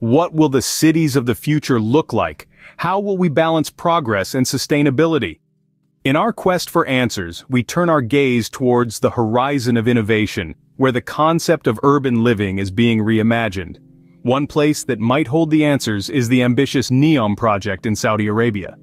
What will the cities of the future look like? How will we balance progress and sustainability? In our quest for answers, we turn our gaze towards the horizon of innovation, where the concept of urban living is being reimagined. One place that might hold the answers is the ambitious NEOM project in Saudi Arabia.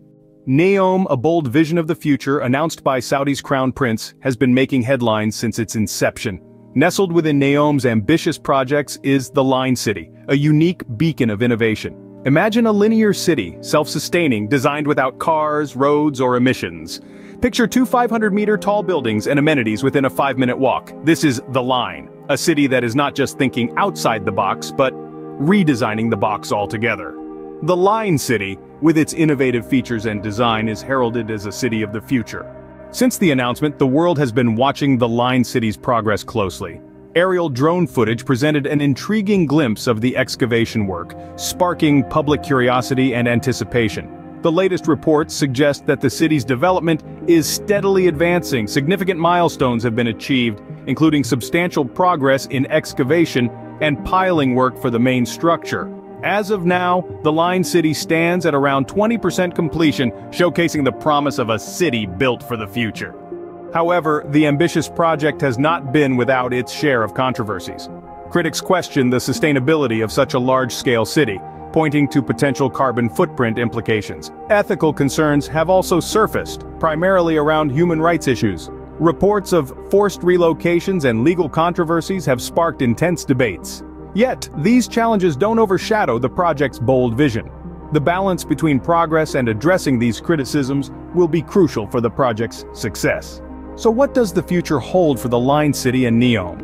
NEOM, a bold vision of the future announced by Saudi's crown prince, has been making headlines since its inception. Nestled within NEOM's ambitious projects is the Line City, a unique beacon of innovation. Imagine a linear city, self-sustaining, designed without cars, roads, or emissions. Picture two 500-meter tall buildings and amenities within a five-minute walk. This is The Line, a city that is not just thinking outside the box, but redesigning the box altogether. The Line City, with its innovative features and design, is heralded as a city of the future. Since the announcement, the world has been watching the Line City's progress closely. Aerial drone footage presented an intriguing glimpse of the excavation work, sparking public curiosity and anticipation. The latest reports suggest that the city's development is steadily advancing. Significant milestones have been achieved, including substantial progress in excavation and piling work for the main structure. As of now, the Line City stands at around 20% completion, showcasing the promise of a city built for the future. However, the ambitious project has not been without its share of controversies. Critics question the sustainability of such a large-scale city, pointing to potential carbon footprint implications. Ethical concerns have also surfaced, primarily around human rights issues. Reports of forced relocations and legal controversies have sparked intense debates. Yet, these challenges don't overshadow the project's bold vision. The balance between progress and addressing these criticisms will be crucial for the project's success. So what does the future hold for the Line City and Neom?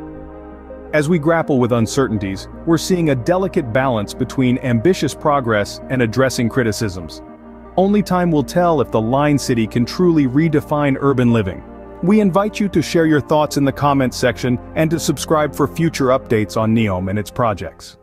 As we grapple with uncertainties, we're seeing a delicate balance between ambitious progress and addressing criticisms. Only time will tell if the Line City can truly redefine urban living. We invite you to share your thoughts in the comments section and to subscribe for future updates on NEOM and its projects.